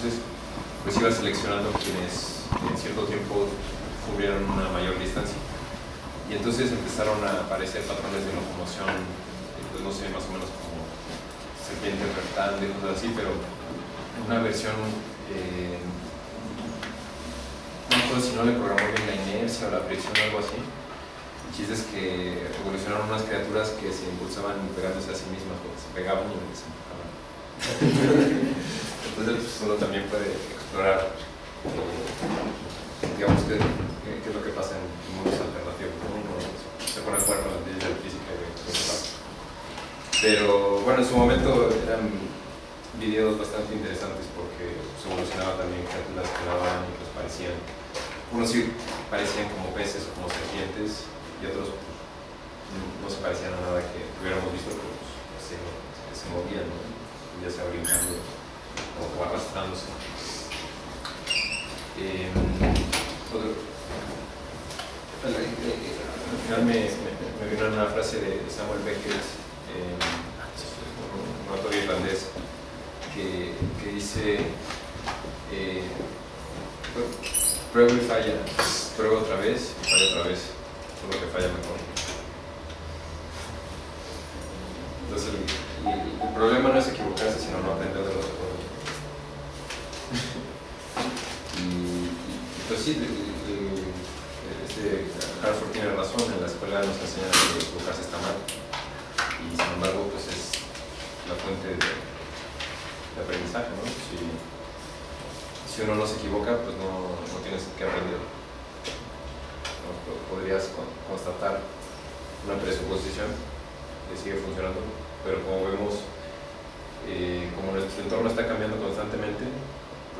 Entonces, pues iba seleccionando quienes en cierto tiempo cubrieron una mayor distancia. Y entonces empezaron a aparecer patrones de locomoción, eh, pues no sé, más o menos como serpiente reptante, cosas así, pero una versión, eh, no recuerdo si no le programó bien la inercia o la presión o algo así. El chiste es que evolucionaron unas criaturas que se impulsaban pegándose a sí mismas, porque se pegaban y se empujaban. Entonces, pues, uno también puede explorar, eh, digamos, qué, es lo que pasa en mundos alternativos. ¿no? Uno se pone a jugar con las leyes de la física y. Pero bueno, en su momento eran videos bastante interesantes porque se evolucionaba también criaturas que nadaban y que les parecían, unos sí parecían como peces o como serpientes y otros pues, no se parecían a nada que hubiéramos visto, pero pues, se, se movían, ¿no? ya sea brincando o, arrastrándose. Eh, otro- al, eh, al final me, me, me vino una frase de Samuel Beckett, eh, un, autor irlandés, que, que dice, eh, prueba y falla, prueba otra vez y falla otra vez, solo que falla mejor. Entonces el- el problema no es equivocarse, sino no aprender de los errores. y, y- y pues sí, este, Hartford tiene razón, en la escuela nos enseñan que equivocarse está mal. Y sin embargo, pues es la fuente de, aprendizaje, ¿no? Si, uno no se equivoca, pues no, no tienes que aprender. Podrías con- constatar una presuposición que sigue funcionando, pero como vemos, eh, como nuestro entorno está cambiando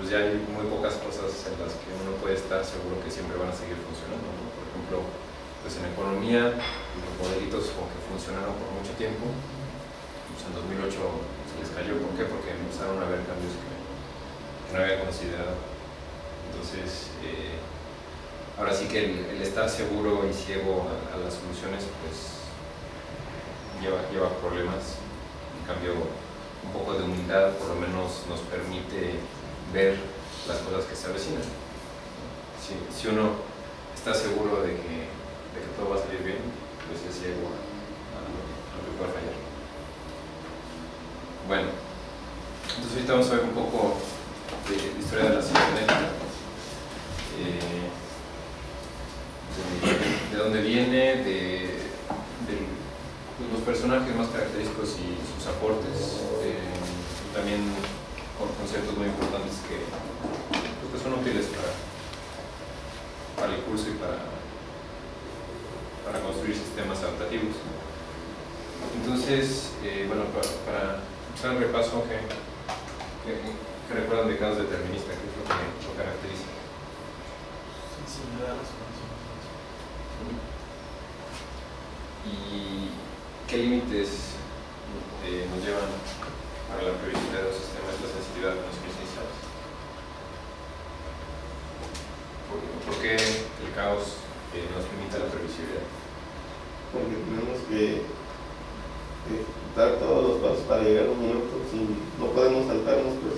pues ya hay muy pocas cosas en las que uno puede estar seguro que siempre van a seguir funcionando. Por ejemplo, pues en economía, los modelitos que funcionaron por mucho tiempo, pues en 2008 se les cayó. ¿Por qué? Porque empezaron a haber cambios que, no había considerado. Entonces, eh, ahora sí que el, estar seguro y ciego a, a las soluciones, pues lleva, lleva problemas. En cambio, un poco de humildad por lo menos nos permite ver las cosas que se avecinan. Si, uno está seguro de que, de que todo va a salir bien, pues es ciego a, lo, que puede fallar. Bueno, entonces ahorita vamos a ver un poco de, de historia de la cibernética. Eh, de, de dónde viene, de, de los personajes más característicos y sus aportes. eh, también con conceptos muy importantes que, pues, que son útiles para, para el curso y para, para construir sistemas adaptativos. Entonces, eh, bueno, para, para hacer el repaso, ¿qué, qué, qué recuerdan de casos determinista? ¿Qué es lo que lo caracteriza? Sensibilidad a las condiciones. ¿Y qué límites eh, nos llevan para la previsibilidad de los sistemas de la sensibilidad de las iniciales? ¿Por, por qué el caos eh, nos limita la previsibilidad? porque tenemos que eh, dar todos los pasos para llegar a un momento sin, no podemos saltarnos pues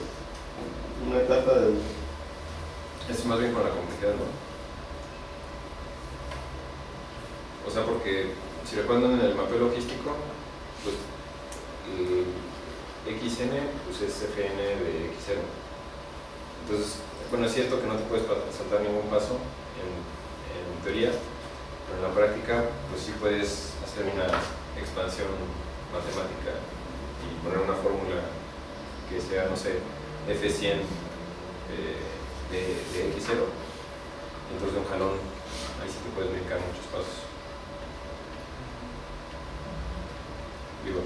una etapa del Es más bien con la complejidad, ¿no? O sea, porque si recuerdan en el mapeo logístico, pues XN pues es FN de X0. Entonces, bueno, es cierto que no te puedes saltar ningún paso en, teoría, pero en la práctica, pues sí puedes hacer una expansión matemática y poner una fórmula que sea, no sé, F100 eh, de, de X0. Entonces, de un jalón, ahí sí te puedes brincar muchos pasos. Digo,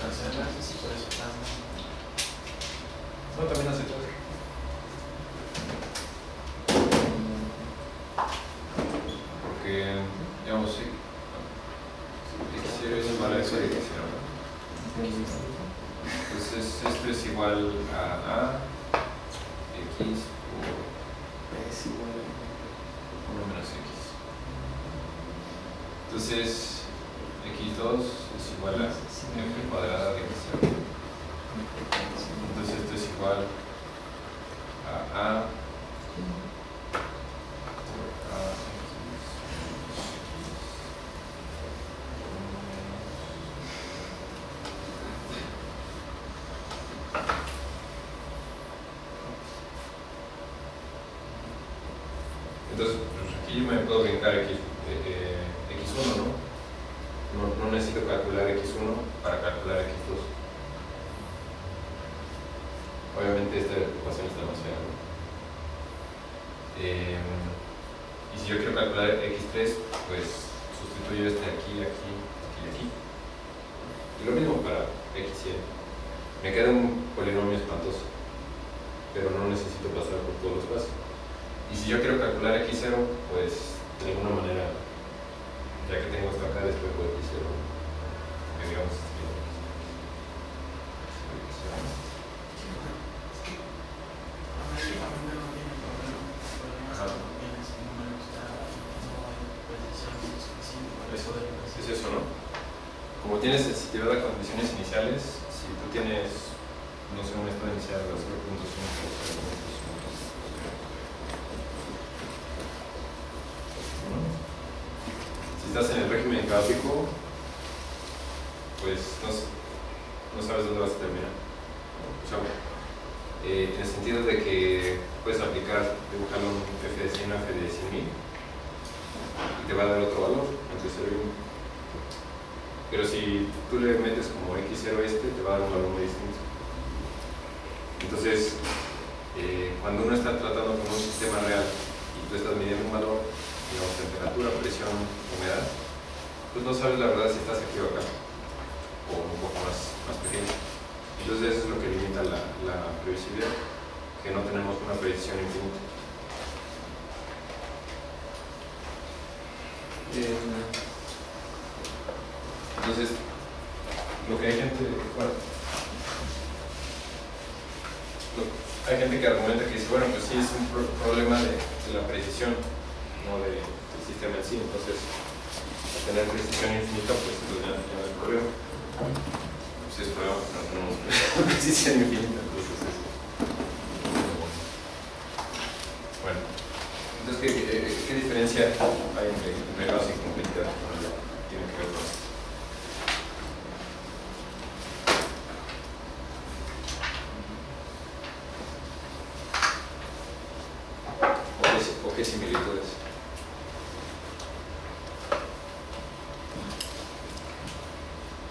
Parcelas, así por eso está. no, también hace todo. Porque, digamos, sí, X0 es igual a eso de X0, ¿no? Entonces, esto es igual a A, X por es igual 1 menos X. Entonces,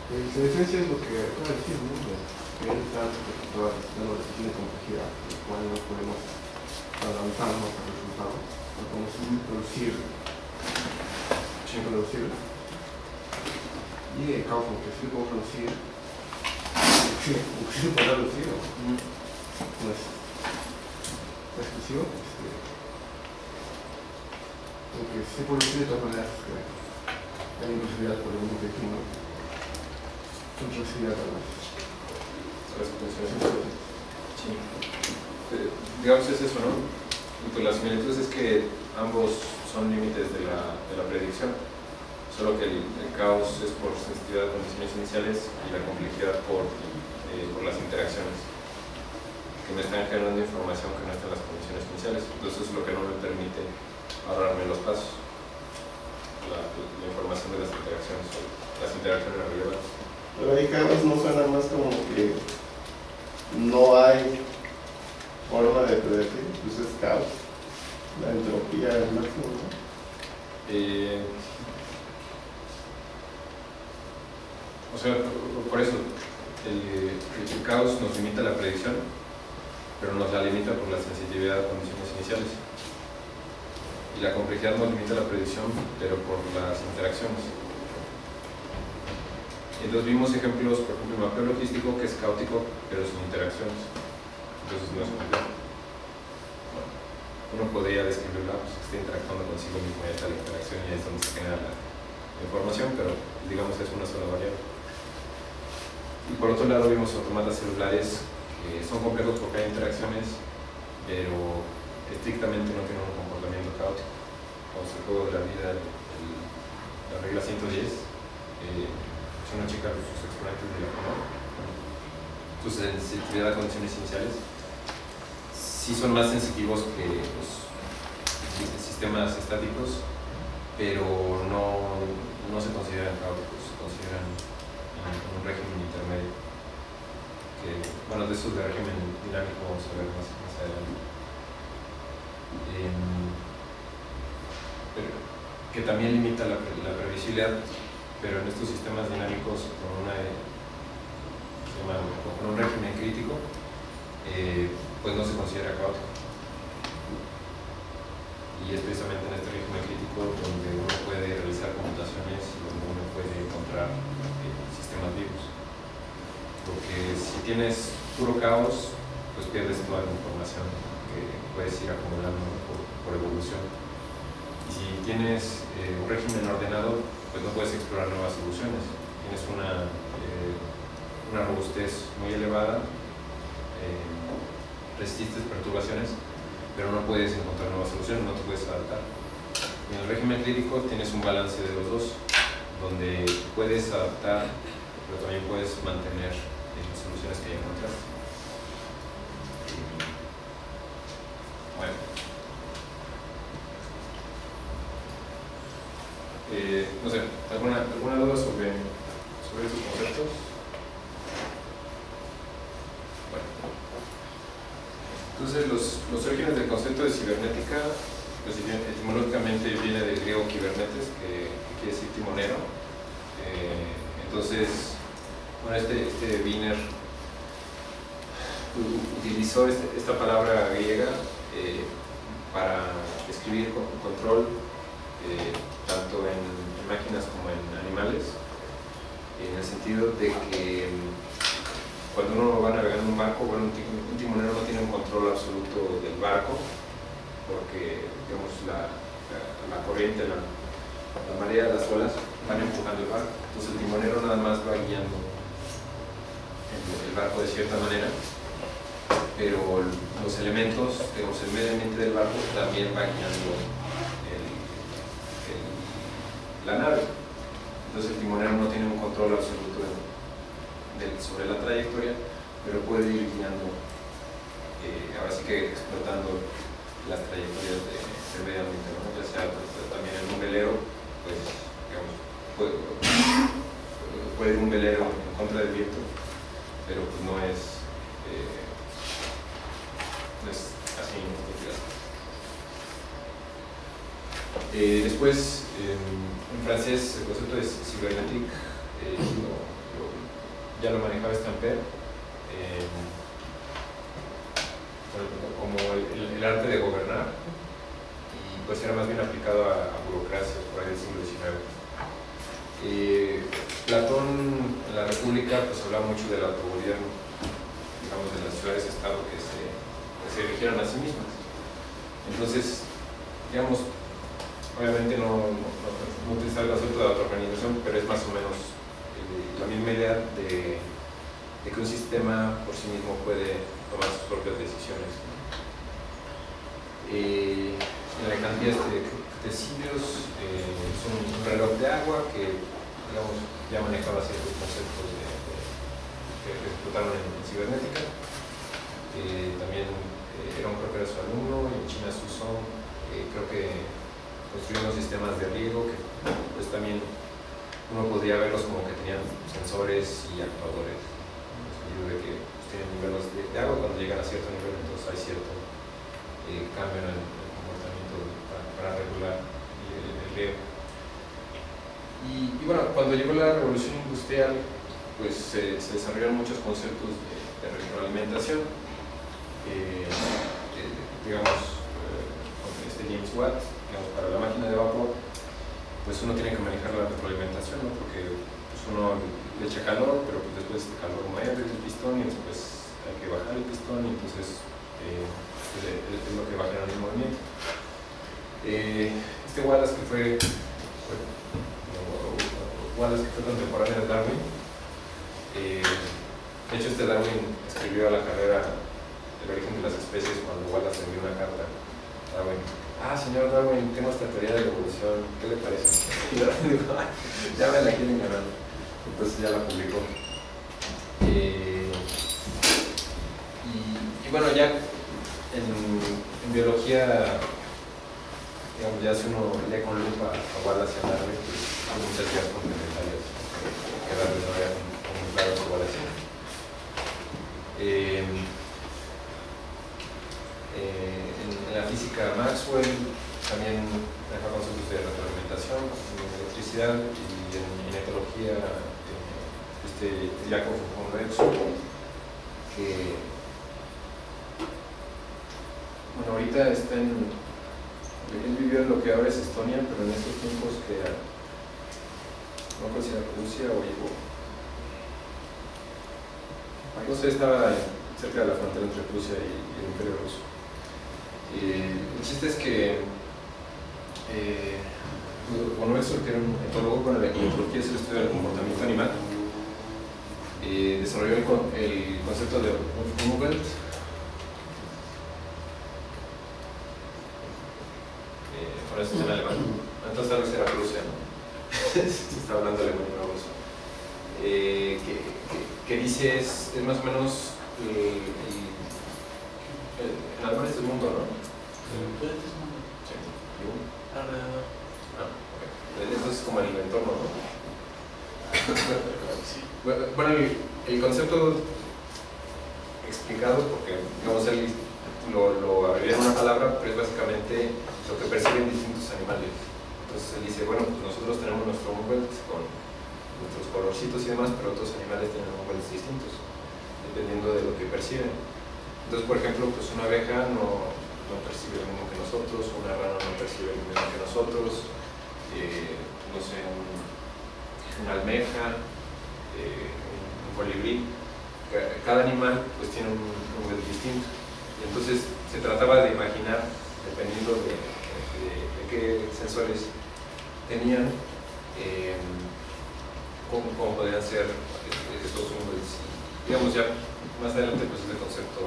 La diferencia es lo que acaba de decir, ¿no? Que él está toda la decisión de complejidad, el cual no podemos adelantarnos al resultado, no podemos producir, sin producir. Y el caos, aunque sí lo puedo producir, sí, aunque sí lo puedo reducir, no es exclusivo, este, aunque sí puedo decir de todas maneras que hay imposibilidad por el mundo que dijimos complejidad además. ¿Sabes cómo se llama? Sí. Digamos es eso, ¿no? Y las similitudes es que ambos son límites de la, de la predicción, solo que el, caos es por sensibilidad a condiciones iniciales y la complejidad por, eh, por las interacciones que me están generando información que no está en las condiciones iniciales. Entonces es lo que no me permite ahorrarme los pasos, la, la información de las interacciones, las interacciones relevantes. Pero ahí caos no suena más como que no hay forma de predecir, pues es caos. La entropía es máximo. Eh, o sea, por, por eso, el, el, caos nos limita la predicción, pero nos la limita por la sensitividad a condiciones iniciales. Y la complejidad nos limita la predicción, pero por las interacciones. Entonces vimos ejemplos, por ejemplo, el mapeo logístico que es caótico, pero sin interacciones. Entonces no es complejo. Uno podría describirla, pues que está interactuando consigo mismo y está la interacción y ahí es donde se genera la, información, pero digamos es una sola variable. Y por otro lado vimos automatas celulares que son complejos porque hay interacciones, pero estrictamente no tienen un comportamiento caótico. Vamos al juego de la vida, el, el, la regla 110. Eh, si uno checa sus exponentes de la forma, su sensitividad a condiciones iniciales, sí son más sensitivos que los sistemas estáticos, pero no, no se consideran caóticos, se consideran en un régimen intermedio. Que, bueno, de eso de régimen dinámico vamos a ver más, más adelante. Em, pero, que también limita la previsibilidad, pero en estos sistemas dinámicos con, una, llama- con un régimen crítico, eh, pues no se considera caótico. Y es precisamente en este régimen crítico donde uno puede realizar computaciones y donde uno puede encontrar eh, sistemas vivos. Porque si tienes puro caos, pues pierdes toda la información que puedes ir acumulando por, evolución. Y si tienes eh, un régimen ordenado, pues no puedes explorar nuevas soluciones. Tienes una, eh, una robustez muy elevada, eh, resistes perturbaciones, pero no puedes encontrar nuevas soluciones, no te puedes adaptar. En el régimen crítico tienes un balance de los dos, donde puedes adaptar, pero también puedes mantener las soluciones que ya encontraste. Bueno. Eh, no sé, ¿alguna, ¿alguna duda sobre, sobre estos conceptos? Bueno. Entonces, los, los orígenes del concepto de cibernética, pues etimológicamente viene del griego kibernetes, que, quiere decir timonero. Eh, entonces, bueno, este, este Wiener utilizó este- esta palabra griega eh, para describir con- control eh, tanto en, máquinas como en animales, en el sentido de que mm, cuando uno va navegando en un barco, bueno, un, ti- un timonero no tiene un control absoluto del barco, porque digamos, la, corriente, la, marea, las olas van empujando el barco. Entonces el timonero nada más va guiando el, barco de cierta manera, pero los elementos, digamos, el medio ambiente del barco también va guiando la nave. Entonces el timonero no tiene un control absoluto sobre la trayectoria, pero puede ir guiando, eh, ahora sí que explotando las trayectorias de- del medio ambiente, ¿no? ya sea pues, también en un pues digamos, puede, ir un velero en contra del viento, pero pues no es, eh, no es así estos casos. Eh, después, en- en francés, el concepto de cybernétique eh, ya lo manejaba Stamper eh, como el, arte de gobernar y pues era más bien aplicado a, a burocracias por ahí del siglo XIX. Eh, Platón en la República pues hablaba mucho del autogobierno, digamos de las ciudades-estado que se, que a sí mismas. Entonces, digamos, obviamente no, no, utilizar el concepto de autoorganización, pero es más o menos eh, la misma idea de, que un sistema por sí mismo puede tomar sus propias decisiones. Eh, la cantidad de Ctesibios eh, es un, reloj de agua que digamos, ya manejaba ciertos conceptos que, explotaron en, cibernética. Eh, también eh, era un creo que era su alumno, y en China Suzong, eh, creo que construyó unos sistemas de riego que pues también uno podría verlos como que tenían sensores y actuadores, en el sentido de que pues, tienen niveles de, agua, cuando llegan a cierto nivel entonces hay cierto eh, cambio en el, en el comportamiento para, regular el, el riego. Y, bueno, cuando llegó la revolución industrial, pues se, desarrollaron muchos conceptos de, de retroalimentación. Eh, eh, digamos, eh, con este James Watt, para la máquina de vapor, pues uno tiene que manejar la retroalimentación, ¿no? porque pues uno le echa calor, pero pues después el calor mueve el pistón y después hay que bajar el pistón y entonces eh, pues, es lo que va a generar el movimiento. Eh, este Wallace que fue, Wallace que fue contemporáneo de Darwin, eh, de hecho este Darwin escribió la carrera El origen de las especies cuando Wallace envió una carta a Darwin. Ah, señor Darwin, tengo esta teoría de evolución, ¿qué le parece? Y dijo, "Ay, ya me. Entonces ya la publicó. Eh, y, bueno, ya en, biología, digamos, ya si uno lee con lupa a Wallace y a muchas ideas complementarias que Darwin no había comunicado con Wallace. Eh, en, en la física Maxwell también deja conceptos de retroalimentación, de electricidad y en, en ecología eh, este Jacob convexo que bueno ahorita está en él vivió en lo que ahora es Estonia pero en estos tiempos que no recuerdo si era Rusia o llegó no sé estaba cerca de la frontera entre Rusia y, y el Imperio Ruso y el chiste es que eh, Wexel, que era un etólogo con la ecología, es el estudio del comportamiento animal, eh, desarrolló el, el concepto de Umwelt. Eh, bueno, esto es en alemán. Entonces tal vez era Prusia, ¿no? Se está hablando alemán no ruso. Eh, que, que, que dice es, es más o menos el, el- el- el mundo, ¿no? Puede que es mundo. Sí. Alrededor. Ah, ok. Esto es como el entorno, ¿no? Sí. Bueno, el, concepto explicado, porque digamos, él lo, lo en una palabra, pero es básicamente lo que perciben distintos animales. Entonces él dice, bueno, pues nosotros tenemos nuestro Umwelt con nuestros colorcitos y demás, pero otros animales tienen Umwelts distintos, dependiendo de lo que perciben. Entonces, por ejemplo, pues una abeja no, no percibe lo mismo que nosotros, una rana no percibe lo mismo que nosotros, eh, no sé, un- una almeja, un colibrí. Ca- Cada animal pues tiene un número distinto. Entonces se trataba de imaginar, dependiendo de, qué sensores tenían, eh, cómo, cómo podrían ser eh, estos números. Digamos ya más adelante pues este concepto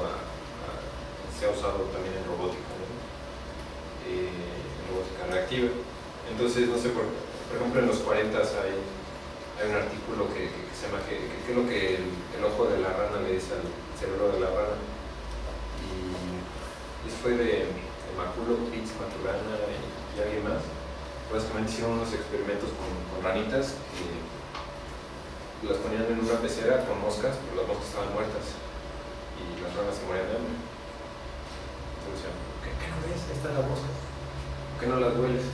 se ha usado también en robótica. Eh, en robótica reactiva. Entonces, no sé, por, por ejemplo en los 40 hay hay un artículo que se llama que, es lo que el, el ojo de la rana le dice al cerebro de la rana. Y, y fue de, de Maculo, Pitts, Maturana y, y alguien más. Básicamente hicieron unos experimentos con, con ranitas que las ponían en una pecera con moscas pero las moscas estaban muertas y las ranas se morían de hambre. Entonces decían, ¿qué, qué no ves? Ahí está la mosca ¿por qué no las hueles?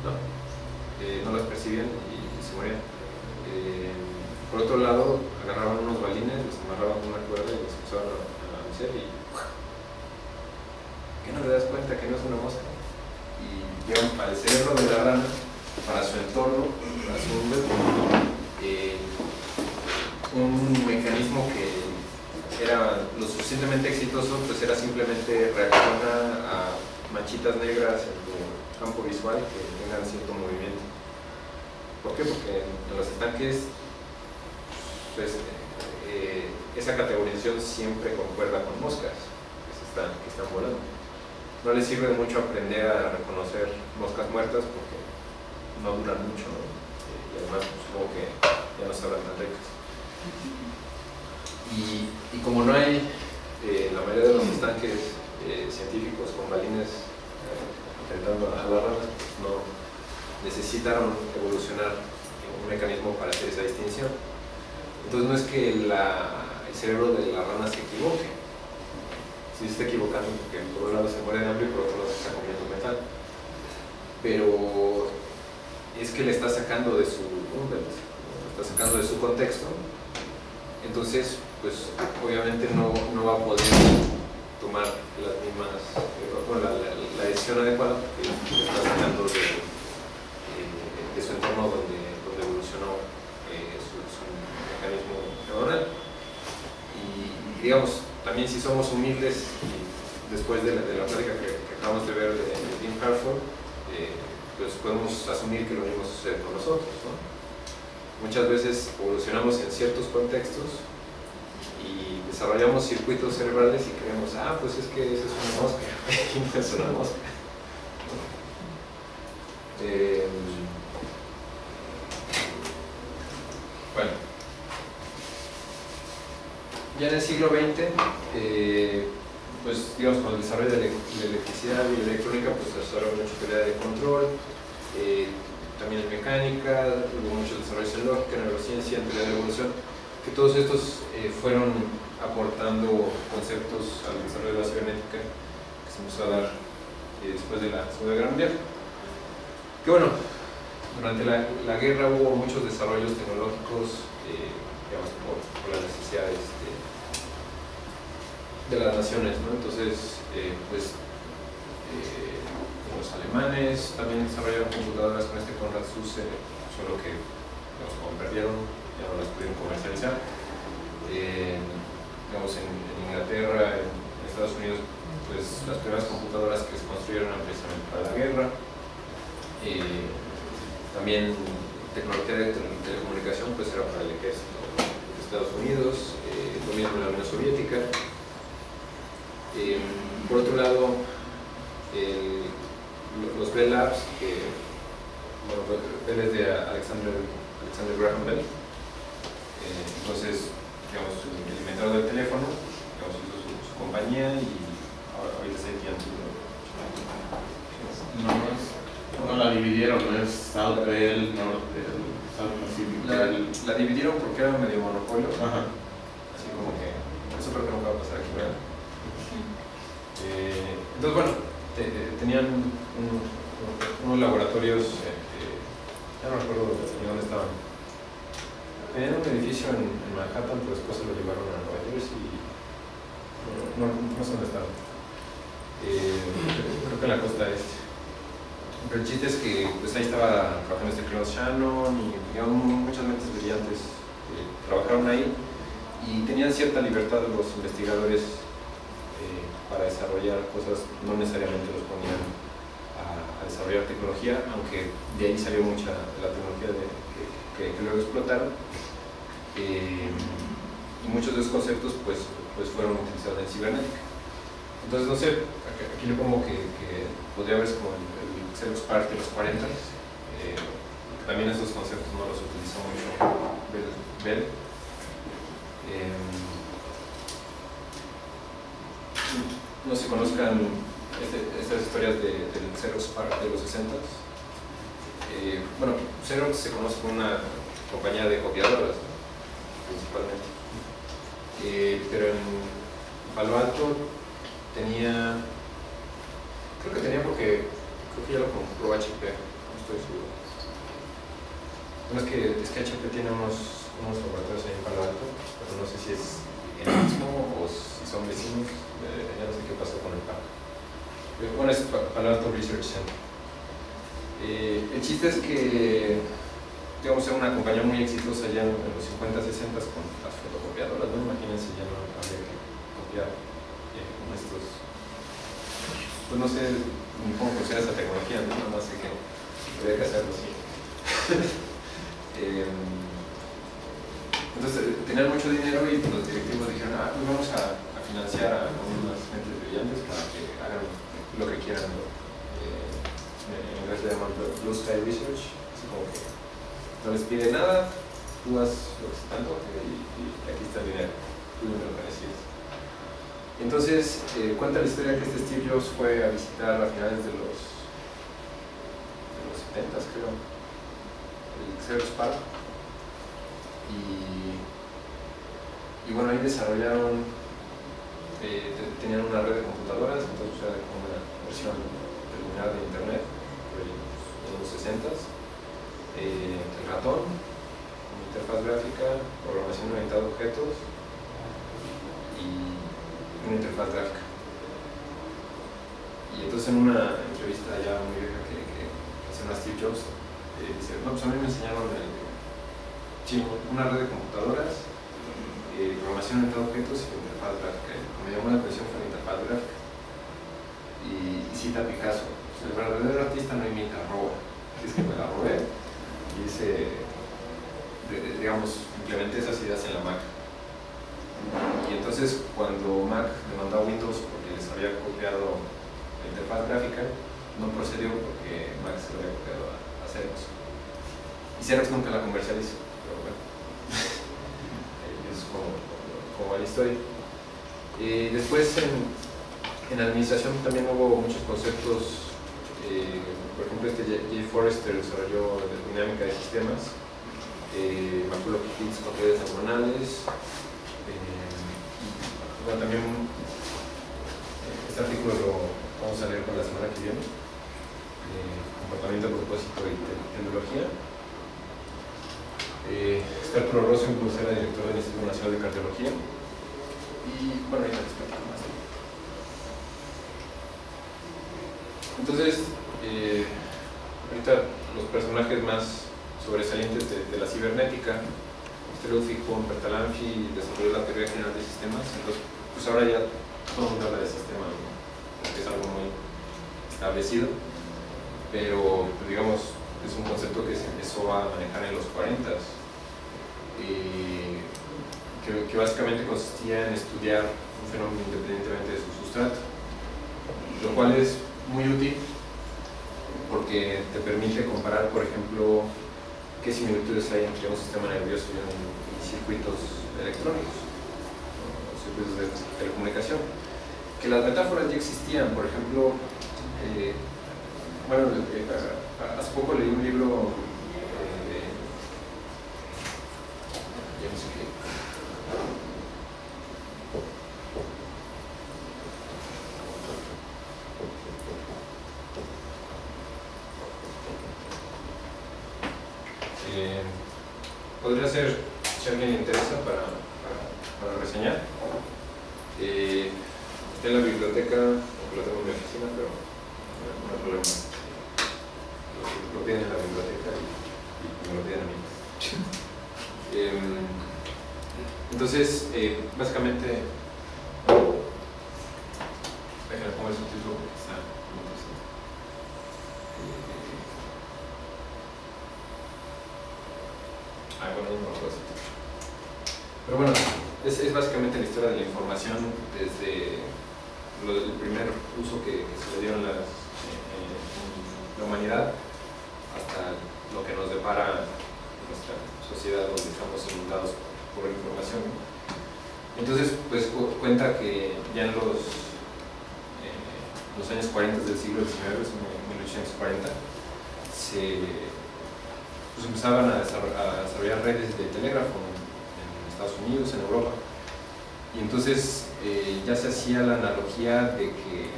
no. Eh, no las percibían y se morían. Eh, por otro lado, agarraban unos balines, los amarraban con una cuerda y los empezaban a, a mecer y ¿qué no te das cuenta que no es una mosca? Y digamos, para el cerebro de la rana, para su entorno, para su eh, un mecanismo que era lo suficientemente exitoso, pues era simplemente reacciona a manchitas negras en tu campo visual que tengan cierto movimiento. ¿Por qué? Porque en los estanques pues, eh, esa categorización siempre concuerda con moscas que, están, volando. No les sirve mucho aprender a reconocer moscas muertas porque no duran mucho ¿no? Eh, y además pues, supongo que ya no sabrán tan ricas. Y, como no hay eh, la mayoría de los estanques eh, científicos con balines intentando a las ranas, pues no necesitaron evolucionar un mecanismo para hacer esa distinción. Entonces no es que el cerebro de la rana se equivoque, sí se está equivocando porque por un lado se muere de hambre y por otro lado se está comiendo metal. Pero es que le está sacando de su le está sacando de su contexto. Entonces, pues obviamente no, no va a poder tomar las mismas, bueno, la, decisión adecuada le está sacando de, su entorno donde, donde evolucionó mecanismo. Y digamos, también si somos humildes, después de la, de que, acabamos de ver de, de Harford, eh, pues podemos asumir que lo mismo sucede con nosotros. ¿no? Muchas veces evolucionamos en ciertos contextos y desarrollamos circuitos cerebrales y creemos, ah, pues es que esa es una mosca, y no es una mosca. Eh, bueno, en el siglo XX, eh, pues digamos, con el desarrollo de, de electricidad y electrónica, pues se desarrolló mucho teoría de control, eh, también en mecánica, hubo muchos desarrollos en lógica, en neurociencia, en teoría de la evolución, que todos estos eh, fueron aportando conceptos al desarrollo de la cibernética que se empezó a dar eh, después de la Segunda Guerra Mundial. Que bueno, durante la, la guerra hubo muchos desarrollos tecnológicos, eh, digamos, por, por las necesidades de, de las naciones, ¿no? Entonces, eh, pues, eh, los alemanes también desarrollaron computadoras con este Conrad Zuse, solo que, digamos, como perdieron, ya no las pudieron comercializar. Eh, digamos, en, Inglaterra, en, Estados Unidos, pues las primeras computadoras que se construyeron eran precisamente para la guerra. También tecnología de tele- telecomunicación pues era para el ejército de Estados Unidos, eh, lo mismo en la Unión Soviética. Eh, por otro lado, el- los Bell Labs, que bueno, Bell es de Alexander, Alexander Graham Bell, Eh, entonces, digamos, el inventor del teléfono, digamos, hizo su, su compañía y ahora, ahorita se AT&T, ¿no? No, no es- no la dividieron, no es South Bell, Northbell, South Pacific La, dividieron porque era medio monopolio, Ajá. así como que eso creo que nunca va a pasar aquí, ¿verdad? Entonces, bueno, te- te- tenían un- un- unos laboratorios, eh, ya no recuerdo dónde estaban. Tenían un edificio en, Manhattan, pero después se lo llevaron a Nueva Jersey. No, no sé dónde estaban. Eh, creo que en la costa este. Pero el chiste es que pues ahí estaba trabajando este Klaus Shannon y digamos, muchas mentes brillantes eh, trabajaron ahí y tenían cierta libertad los investigadores eh, para desarrollar cosas, no necesariamente los ponían a, desarrollar tecnología, aunque de ahí salió mucha la tecnología que, luego explotaron. Eh, y muchos de esos conceptos pues, pues fueron utilizados en cibernética. Entonces, no sé, aquí, le pongo que, podría verse como el, Xerox de los 40, eh, también esos conceptos no los utilizó mucho Bell. No se conozcan este- estas historias de- del Xerox Park de los 60 eh, bueno, Xerox se conoce como una compañía de copiadoras, ¿no? principalmente. Eh, pero en Palo Alto tenía, creo que tenía porque, creo que ya lo compró HP, no estoy seguro. Bueno, es que, es que HP tiene unos, unos laboratorios ahí en Palo Alto, pero no sé si es el mismo o si son vecinos, eh, ya no sé qué pasó con el. Eh, Bueno, es Pa- Palo Alto Research Center. Eh, el chiste es que, digamos, era una compañía muy exitosa ya en, los 50, 60 con las fotocopiadoras, ¿no? Imagínense, ya no había que copiar eh, con estos. Pues no sé cómo funciona esa tecnología, ¿no? Nada más sé que había que hacerlo así. Em, entonces eh, tenían mucho dinero y los directivos dijeron, ah, pues vamos a, financiar a unas mentes brillantes para que hagan lo que quieran. Eh, en inglés le llaman Blue Sky Research, así como que no les pide nada, tú haz lo que se y, y aquí está el dinero, tú me lo decides. Entonces, eh, cuenta la historia que este Steve Jobs fue a visitar a finales de los, de los 70 creo, el Xerox Park, y, y bueno, ahí desarrollaron, eh, te- tenían una red de computadoras, entonces era como una versión preliminar de Internet, en los 60 eh, el ratón, interfaz gráfica, programación orientada a objetos y una interfaz gráfica. Y entonces en una entrevista ya muy vieja que, que hace una Steve Jobs, eh, dice, no, pues a mí me enseñaron el, sí, una red de computadoras, eh, programación orientada a objetos y interfaz gráfica. Lo que me llamó la atención fue la interfaz gráfica. Y, cita a Picasso, el verdadero artista no imita, roba. Así es que me la robé y hice, de- digamos, implementé esas ideas en la Mac. Y entonces cuando Mac demandó a Windows porque les había copiado la interfaz gráfica, no procedió porque Mac se lo había copiado a, a Xerox. Y Xerox nunca la comercializó, pero bueno. es como, como la historia. Eh, después en, en administración también hubo muchos conceptos, eh, por ejemplo, este J. J. Forrester desarrolló la dinámica de sistemas, eh, Maculo Pitts con redes neuronales, eh, bueno, también eh, este artículo lo vamos a leer para la semana que viene, comportamiento, propósito y te- tecnología. Eh, está Arturo Rosso, incluso era director del Instituto Nacional de Cardiología. Y bueno, ahorita les platico más. Entonces, eh, ahorita los personajes más sobresalientes de, la cibernética, este Ludwig von Bertalanffy desarrolló la teoría general de sistemas, entonces pues ahora ya todo el mundo habla de sistemas, ¿no? porque es algo muy establecido, pero pues, digamos es un concepto que se empezó a manejar en los 40 y que, básicamente consistía en estudiar un fenómeno independientemente de su sustrato, lo cual es muy útil porque te permite comparar, por ejemplo, qué similitudes hay entre un sistema nervioso y, un, y circuitos electrónicos, o circuitos de telecomunicación. Que las metáforas ya existían, por ejemplo, eh, bueno, eh, hace poco leí un libro eh, de. ya no sé qué. Eh, podría ser, si a alguien le interesa, para, para, para reseñar. Eh, está en la biblioteca, aunque lo tengo en mi oficina, pero no no hay problema. Lo, lo piden en la biblioteca y, y me lo piden a mí. Em, entonces, eh, básicamente, déjame poner el subtítulo porque está muy interesante. Eh, ah, bueno, no me acuerdo. Pero bueno, es, es básicamente la historia de la información desde lo del primer uso que, que se le dieron las, eh, eh, en la humanidad hasta lo que nos depara nuestra sociedad donde estamos inundados por la información. Entonces, pues cu- cuenta que ya en los, eh, los años 40 del siglo XIX, es en 1840, se pues, empezaban a desarrollar, a desarrollar redes de telégrafo en, en Estados Unidos, en Europa. Y entonces eh, ya se hacía la analogía de que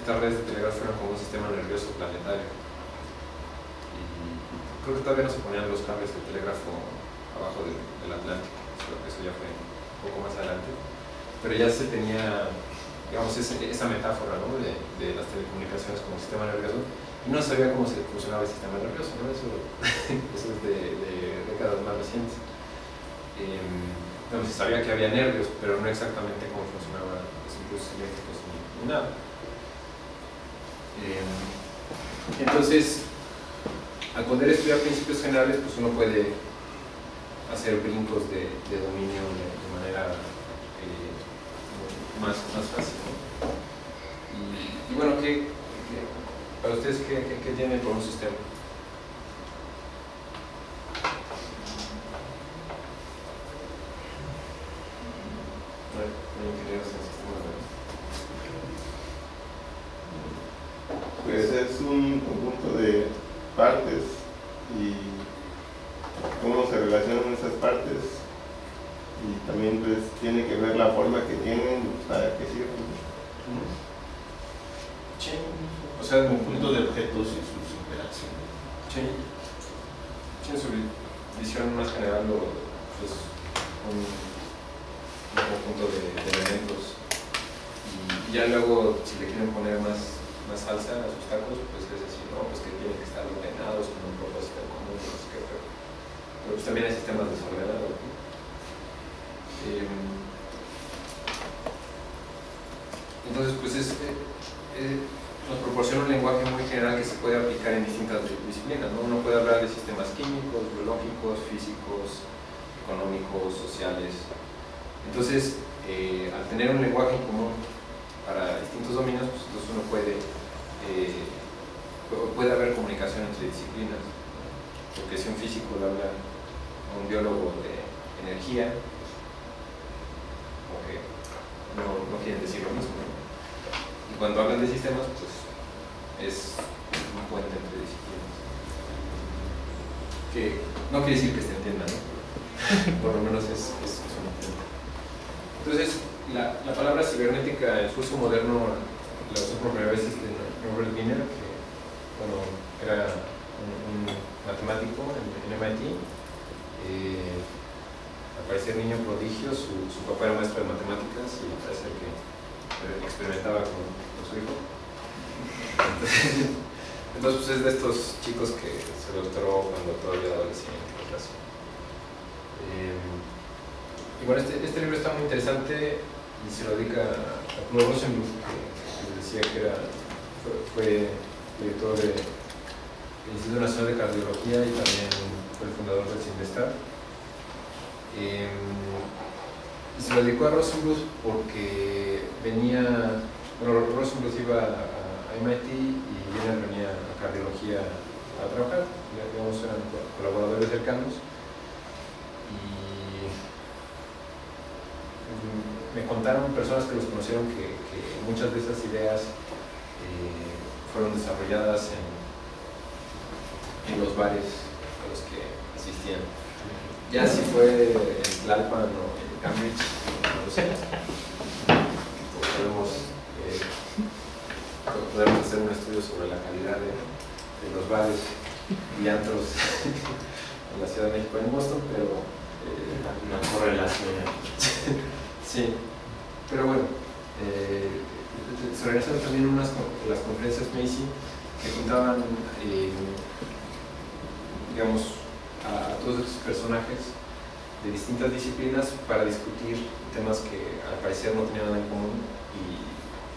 estas redes de telégrafo eran como un sistema nervioso planetario. Creo que todavía no se ponían los cables de telégrafo abajo del, Atlántico, creo que eso ya fue un poco más adelante. Pero ya se tenía, digamos, esa metáfora ¿no? de, las telecomunicaciones como sistema nervioso y no sabía cómo se funcionaba el sistema nervioso, eso, es de, décadas más recientes. Bueno, se sabía que había nervios, pero no exactamente cómo impulsos ni, nada. Em, entonces, al poder estudiar principios generales, pues uno puede hacer brincos de, dominio de, manera eh, más, más fácil. Y, bueno, ¿qué, para ustedes qué, qué, qué tiene por un sistema? No hay- no hay ingenieros en sistemas nerviosos. Pues es un conjunto de partes y cómo se relacionan esas partes y también pues tiene que ver la forma que tienen para que sirven. Sí, o sea, Un conjunto de objetos y sus interacciones. Sí. Sí, en su vi- visión más general, lo, pues, un, un conjunto de, de elementos. Y ya luego, si le quieren poner más, más salsa a sus tacos, pues es decir, no, pues que tienen que estar ordenados con un propósito en común, no sé qué, pero, pero pues también hay sistemas desordenados. ¿no? Em, entonces, pues es, eh, eh, nos proporciona un lenguaje muy general que se puede aplicar en distintas di- disciplinas. ¿no? Uno puede hablar de sistemas químicos, biológicos, físicos, económicos, sociales. Entonces, al tener un lenguaje en común para distintos dominios, pues entonces uno puede, eh, pu- puede haber comunicación entre disciplinas. Porque si un físico le habla a un biólogo de energía, como no, quieren decir lo mismo. Y cuando hablan de sistemas, pues es un puente entre disciplinas. Que no quiere decir que se entienda, ¿no? Por lo menos es, es, es un intento. Entonces, la, la palabra cibernética en su uso moderno la usó por primera vez este Robert Wiener, que bueno, era un, matemático en, MIT. Eh, al parecer niño prodigio, su, su papá era maestro de matemáticas y parece que experimentaba con, con su hijo. Entonces, entonces, pues es de estos chicos que se doctoró cuando todavía adolescente. Eh, y bueno, este, este libro está muy interesante y se lo dedica a Claude Rosenbluth, que, que decía que era, fue, director de- del Instituto Nacional de Cardiología y también fue el fundador del CINDESTAR. Eh, y se lo dedicó a Rosenbluth porque venía, bueno, Rosenbluth iba a, MIT y Wiener venía a cardiología a trabajar, ya, digamos, eran co- colaboradores cercanos. Me contaron personas que los conocieron que, que muchas de esas ideas eh, fueron desarrolladas en, en los bares a los que asistían. Ya si fue en Tlalpan o en Cambridge, no lo sé. Podemos, eh, podemos hacer un estudio sobre la calidad de, de los bares y antros en la Ciudad de México, en Boston, pero eh, Una correlación. Sí, pero bueno, eh, se organizaron también unas las conferencias Macy que juntaban, eh, digamos, a, todos estos personajes de distintas disciplinas para discutir temas que al parecer no tenían nada en común. Y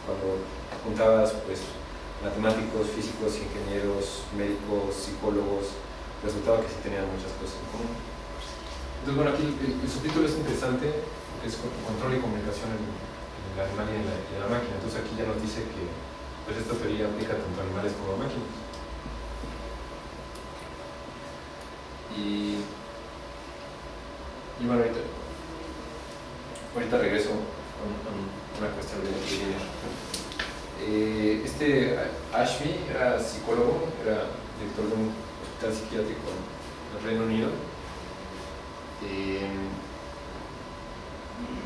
cuando juntabas pues matemáticos, físicos, ingenieros, médicos, psicólogos, resultaba que sí tenían muchas cosas en común. Entonces, bueno, aquí el subtítulo es interesante, es con- control y comunicación en, en el animal y en la, en la máquina. Entonces aquí ya nos dice que pues, esta teoría aplica tanto a animales como a máquinas. Y, y bueno, ahorita, ahorita regreso con una cuestión de. Eh, este Ashby era psicólogo, era director de un hospital psiquiátrico en el Reino Unido. Eh,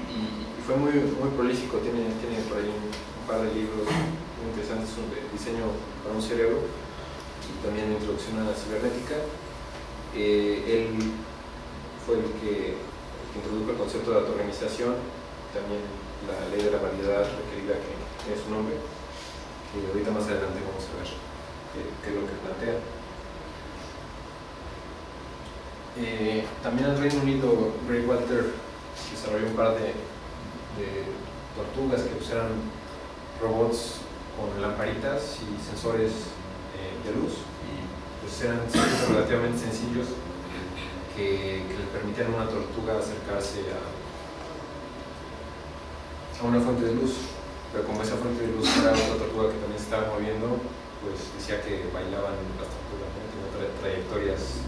y, fue muy, muy prolífico, tiene, tiene por ahí un, par de libros muy interesantes sobre diseño para un cerebro y también introducción a la cibernética. Eh, él fue el que, el introdujo el concepto de autoorganización, también la ley de la variedad requerida que tiene su nombre, que ahorita más adelante vamos a ver qué, es lo que plantea. Eh, también el Reino Unido, Grey Walter desarrolló un par de, tortugas que pues, eran robots con lamparitas y sensores eh, de luz y pues eran relativamente sencillos que, que le permitían a una tortuga acercarse a, una fuente de luz pero como esa fuente de luz era otra tortuga que también se estaba moviendo pues decía que bailaban las tortugas ¿no? Trayectorias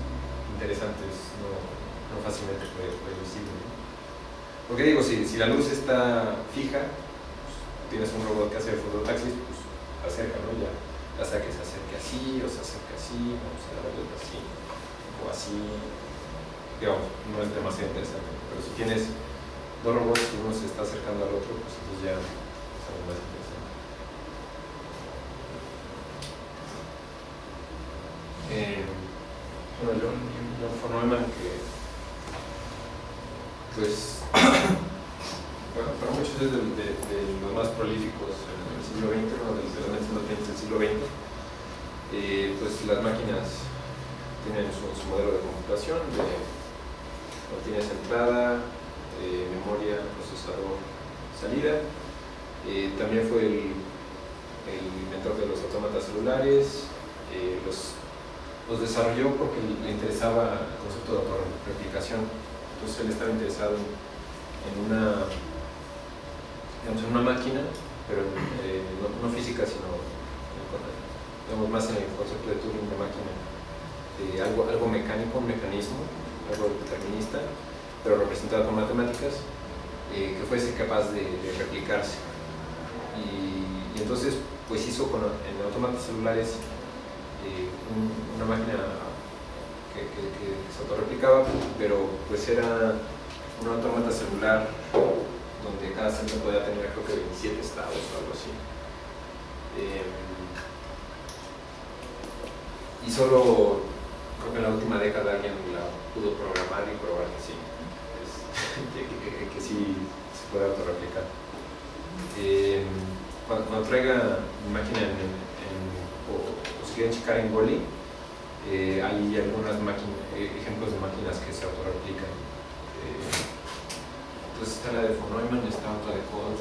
interesantes no, no fácilmente ¿no? Porque digo, si, si la luz está fija, pues, tienes un robot que hace fototaxis, pues acerca, ¿no? Ya, ya sea que se acerque así, o se acerque así, o se vuelta así, o así. Digamos, no es demasiado interesante. Pero si tienes dos robots y uno se está acercando al otro, pues entonces ya es algo más interesante. Eh, bueno, John von Neumann, que pues de, los más prolíficos en el siglo XX, uno de los elementos más del siglo XX. Pues las máquinas tienen su, modelo de computación, de no tienes entrada, eh, memoria, procesador, salida. Eh, también fue el, inventor de los autómatas celulares, eh, los, los desarrolló porque le interesaba el concepto de autorreplicación. Entonces él estaba interesado en una, digamos, en una máquina, pero eh, no, física, sino digamos, más en el concepto de Turing de máquina, algo, algo mecánico, un mecanismo, algo determinista, pero representado con matemáticas, eh, que fuese capaz de, replicarse. Y, entonces pues hizo con, en autómatas celulares eh, un- una máquina que, se autorreplicaba, pero pues era un autómata celular donde cada centro podía tener creo que 27 estados o algo así. Eh, y solo creo que en la última década alguien la pudo programar y probar que sí, que, sí se puede autorreplicar. Eh, cuando, traiga mi máquina o, o si quieren checar en Goli, eh, hay algunas máquinas, ejemplos de máquinas que se autorreplican. La de von Neumann, está otra de Colt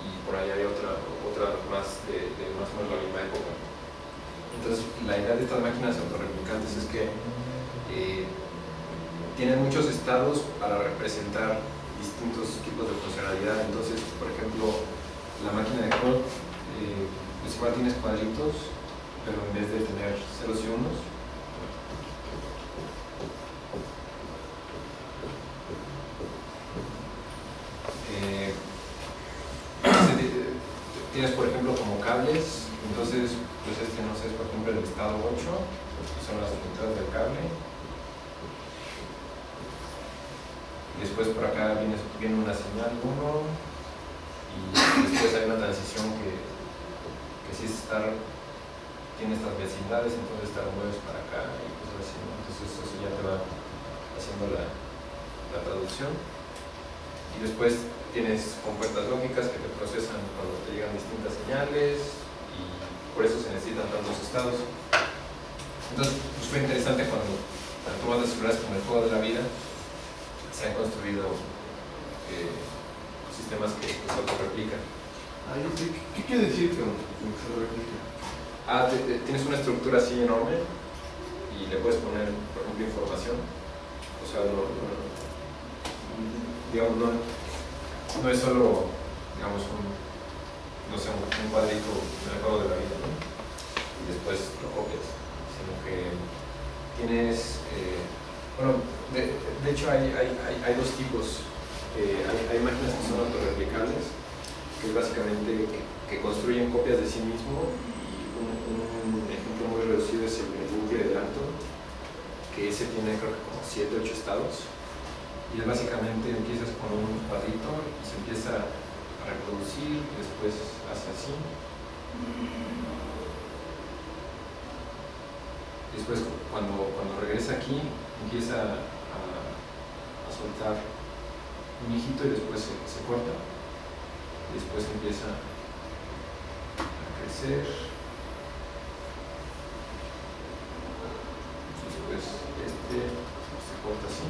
y por ahí hay otra, otra más de, más o menos la misma época. Entonces la idea de estas máquinas autorreplicantes es que eh, tienen muchos estados para representar distintos tipos de funcionalidad. Entonces, por ejemplo, la máquina de Colt, eh, pues igual tienes cuadritos, pero en vez de tener ceros y unos, eh, se ti- tienes por ejemplo como cables, entonces pues este no sé, es por ejemplo el estado 8, que son las entradas del cable. Y después por acá viene, viene una señal 1 y después hay una transición que, que sí es estar, entonces te la mueves para acá y cosas así, ¿no? Entonces eso ya te va haciendo la, la traducción. Y después tienes compuertas lógicas que te procesan cuando te llegan distintas señales y por eso se necesitan tantos estados. Entonces pues fue interesante cuando tanto de celulares como el juego de la vida se han construido eh, sistemas que, que se autorreplican. ¿qué, quiere decir que se replica? Ah, tienes una estructura así enorme y le puedes poner, por ejemplo, información. O sea, no, digamos, no, no es solo, digamos, un, no sé, un, cuadrito en el juego de la vida, ¿no? Y después lo copias, sino que tienes, eh, bueno, de, hecho hay, hay, hay, dos tipos. Eh, hay, hay máquinas que son autorreplicables, que es básicamente que, construyen copias de sí mismo un, un ejemplo muy reducido es el, el bucle de Dalton, que ese tiene creo que como 7, 8 estados y es básicamente empiezas con un cuadrito y se empieza a reproducir, después hace así. Después cuando, cuando regresa aquí empieza a, soltar un hijito y después se, corta. Después empieza a crecer. Después este se corta así.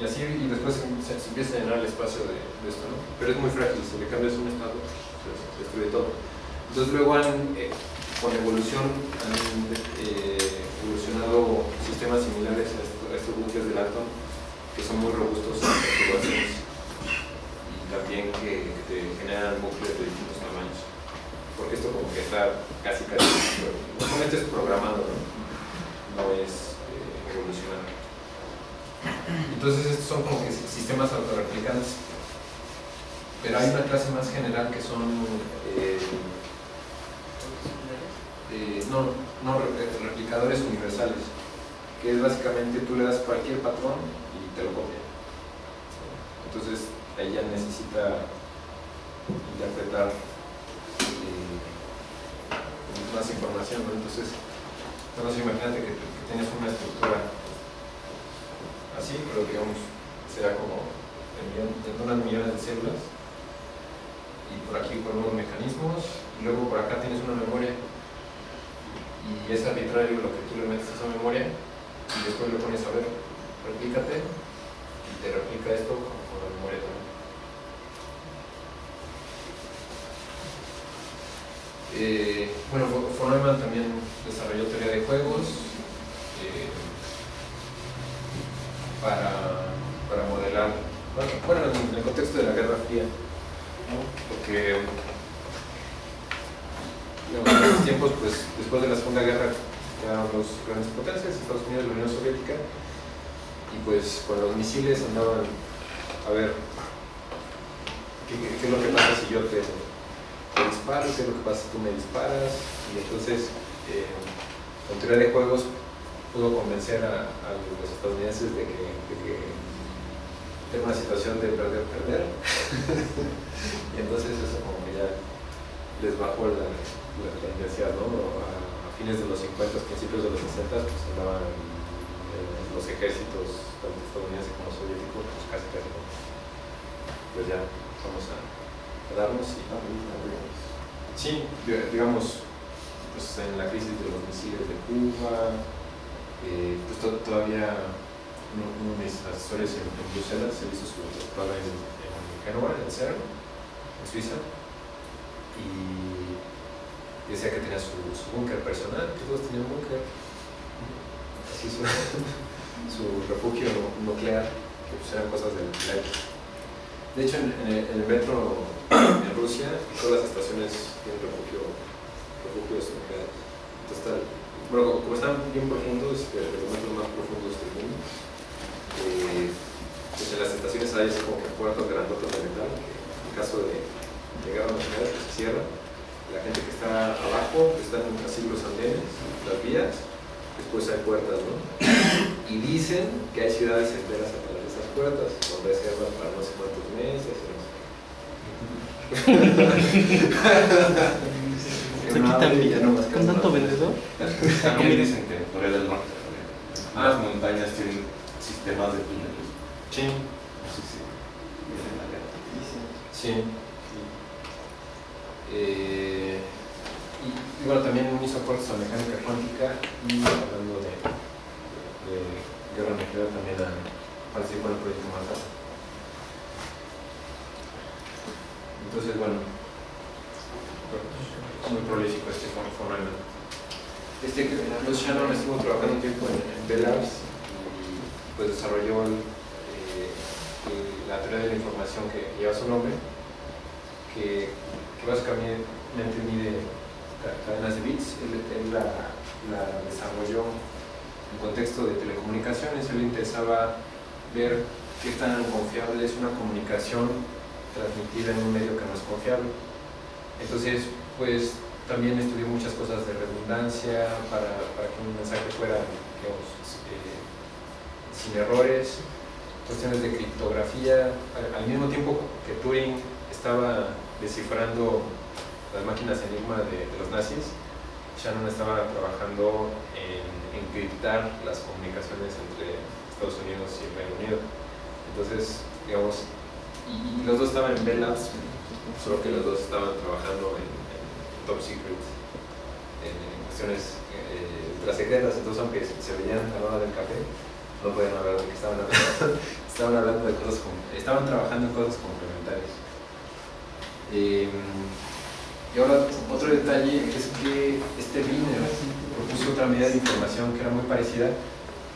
Y, así, y después se, empieza a llenar el espacio de, esto, ¿no? Pero es muy frágil, si le cambias un estado, se, se destruye todo. Entonces luego han, eh, con evolución, han eh, evolucionado sistemas similares a, esto- a estos bucles de Dalton, que son muy robustos también que, que te generan bucles de distintos tamaños. Porque esto como que está casi casi, normalmente es programado, ¿no? Es eh, evolucionado. Entonces estos son como que sistemas autorreplicantes. Pero hay una clase más general que son eh, eh, no, no re- replicadores universales, que es básicamente tú le das cualquier patrón y te lo copia. Entonces ahí interpretar eh, más información, ¿no? Entonces, bueno, si imagínate que, que tienes una estructura así, pero digamos, será como de unas millones de células y por aquí con unos mecanismos y luego por acá tienes una memoria y es arbitrario lo que tú le metes a esa memoria y después le pones a ver, replícate y te replica esto con la memoria también. Eh, bueno, von Neumann también desarrolló teoría de juegos eh, para, para modelar, bueno, en el contexto de la Guerra Fría, porque en esos tiempos, pues después de la Segunda Guerra quedaron dos grandes potencias, Estados Unidos y la Unión Soviética, y pues con los misiles andaban a ver qué, qué- qué es lo que pasa si yo te disparo, qué es lo que pasa si tú me disparas, y entonces eh, teoría de juegos pudo convencer a, los estadounidenses de que, de que una situación de perder-perder, y entonces eso como que ya les bajó la, la, la ¿no? A, fines de los 50, principios de los 60, pues andaban eh, los ejércitos, tanto estadounidense como soviético, pues casi casi, ¿no? pues ya vamos a, a darnos y Sí, di- digamos, pues en la crisis de los misiles de Cuba, eh, pues to- todavía uno, uno de mis asesores en, en Bruselas. Se hizo su doctorado en, en Génova, en CERN, en Suiza, y decía que tenía su, su búnker personal, todos tenían búnker, así su, su refugio nuclear, que pues eran cosas del del de hecho, en, el, metro en Rusia, todas las estaciones tienen refugio, refugios nucleares. Entonces, bueno, como, están bien profundos, de de los metros más profundos del mundo, eh, pues en las estaciones hay como que puertas grandotas de metal, que en caso de llegar a nuclear, pues se cierran. La gente que está abajo, que están así los andenes, las vías, después hay puertas, ¿no? Y dicen que hay ciudades enteras atrás de puertas, con reservas para no sé cuántos meses. y no sé qué. Se quitan ya no más que con tanto vendedor. También dicen que en Corea del Norte Ah. las montañas tienen sistemas de túneles. Sí, Sí, sí. Sí. Eh, y, y bueno, también hizo aportes a mecánica cuántica y hablando de, de guerra nuclear también a, participó en el proyecto Manhattan. Entonces, bueno, muy prolífico este Foreman. Este Bruce Shannon estuvo trabajando un tiempo en, en Bell Labs y pues desarrolló eh, la teoría de la información que lleva su nombre, que, que básicamente mide ca- cadenas de bits. Él, la, la desarrolló en contexto de telecomunicaciones. Él le interesaba ver qué tan confiable es una comunicación transmitida en un medio que no es confiable. Entonces, pues también estudió muchas cosas de redundancia para, para que un mensaje fuera, eh, sin errores, cuestiones de criptografía. Al, al mismo tiempo que Turing estaba descifrando las máquinas enigma de, de los nazis, Shannon estaba trabajando en encriptar las comunicaciones entre Estados Unidos y el Reino Unido. Entonces, digamos, y, los dos estaban en Bell Labs, solo que los dos estaban trabajando en, top secret, en, cuestiones eh, ultrasecretas, entonces aunque se veían a la hora del café, no podían hablar de que estaban hablando, estaban hablando de cosas, estaban trabajando en cosas complementarias. Eh, y ahora, otro detalle es que este Wiener propuso otra medida de información que era muy parecida,